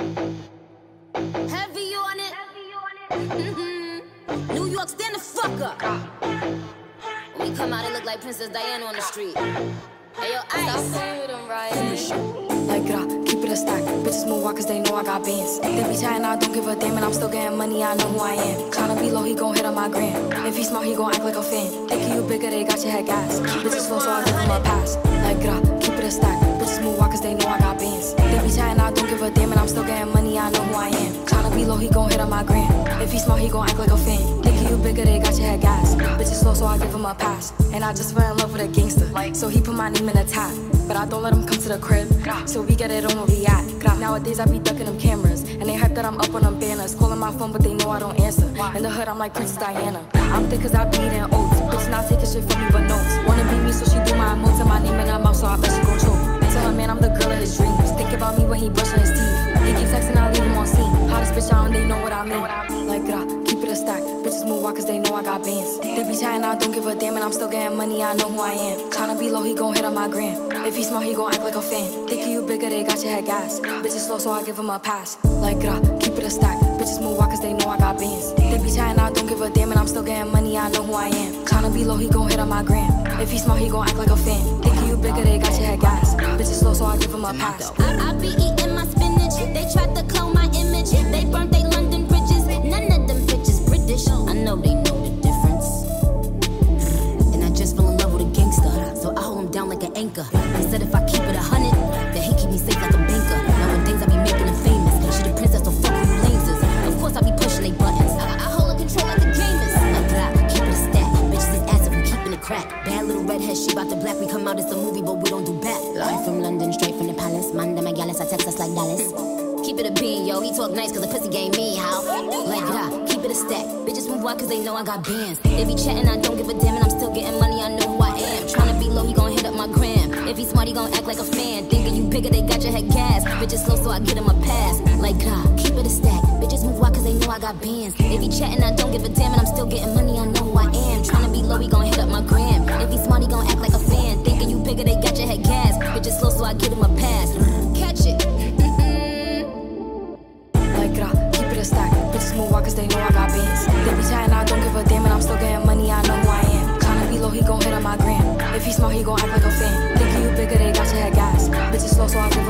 Heavy on it. Mm-hmm. New York, stand the fuck up. When we come out, it look like Princess Diana on the street. Hey, yo, Ice. Like, gra, keep it a stack. Bitches move walk cause they know I got bands. They be chatting, I don't give a damn, and I'm still getting money, I know who I am. Tryna be low, he gon' hit on my gram. If he smart, he gon' act like a fan. Thinking you bigger, they got your head gas. Bitches slow, so I give him a pass. Money, I know who I am. Tryna be low, he gon' hit on my gram. If he smart, he gon' act like a fan. Thinking you bigger, they got your head gas. Bitches slow, so I give him a pass. And I just fell in love with a gangster. So he put my name in the top. But I don't let him come to the crib. So we get it on where we at. Nowadays I be ducking them cameras. And they hype that I'm up on them banners. Calling my phone, but they know I don't answer. In the hood, I'm like Princess Diana. I'm thick cause I be eating oats. Bitch not taking shit from me but notes. Wanna be me, so she do my emotes and my name in her mouth, so I bet she gon' choke. Tell her, man, I'm the girl of his dreams. Think about me when he brushing his teeth. I mean. Like, gra, keep it a stack. Bitches move walk cause they know I got bands. They be chatting, I don't give a damn, and I'm still getting money, I know who I am. Tryna be low, he gon' hit on my gram. If he smart, he gon' act like a fan. Thinking you bigger, they got your head gas. Bitches slow, so I give him a pass. Like, gra, keep it a stack. Bitches move walk cause they know I got bands. They be chatting, I don't give a damn, and I'm still getting money, I know who I am. Tryna be low, he gon' hit on my gram. If he smart, he gon' act like a fan. Thinking you bigger, they got your head gas. Bitches slow, so I give him a pass. I, I be eating my spinach. They tried to clone my image. They burnt they Bad little redhead, she bout to black. We come out, it's a movie, but we don't do back. Live from London, straight from the palace. Manda Magalis, I text us like Dallas. Keep it a bean, yo. He talk nice cause the pussy gave me how. Like that, keep it a stack. Bitches move out cause they know I got bands. They be chatting, I don't give a damn, and I'm still getting money, I know who I am. Tryna be low, he gon' hit up my gram. If he smart, he gon' act like a fan. Thinking you bigger, they got your head gas. Bitches slow, so I get him a pass. Like that, keep it a stack. Bitches move out cause they know I got bands. If he chatting, I don't give a damn, and I'm still getting money, I know who I am. Tryna be low, he gon' hit up my gram. If he smart, he gon' act like a fan. Thinking you bigger, they got your head gas. Bitches slow, so I get him a pass. Catch it. Mm-hmm. Like, gra, keep it a stack. Bitches move walk they know I got bands. They be chatting, I don't give a damn, and I'm still getting money, I know who I am. Tryna be low, he gon' hit on my gram. If he smart, he gon' act like a fan. Thinking you bigger, they got your head gas. Bitches slow, so I give